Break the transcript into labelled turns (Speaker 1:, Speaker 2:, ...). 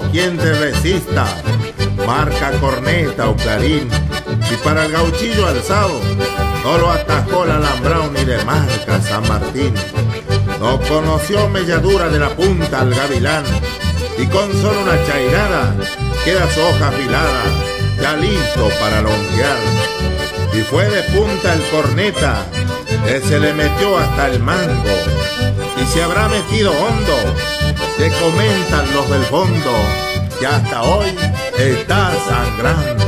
Speaker 1: quien te resista, marca corneta o clarín, y para el gauchillo alzado, no lo atajó el alambrado ni de marca San Martín. No conoció melladura de la punta al gavilán, y con solo una chairada queda su hoja afilada, ya listo para longear. Y fue de punta el corneta, que se le metió hasta el mango, y se habrá metido hondo, que comentan los del fondo, que hasta hoy está sangrando.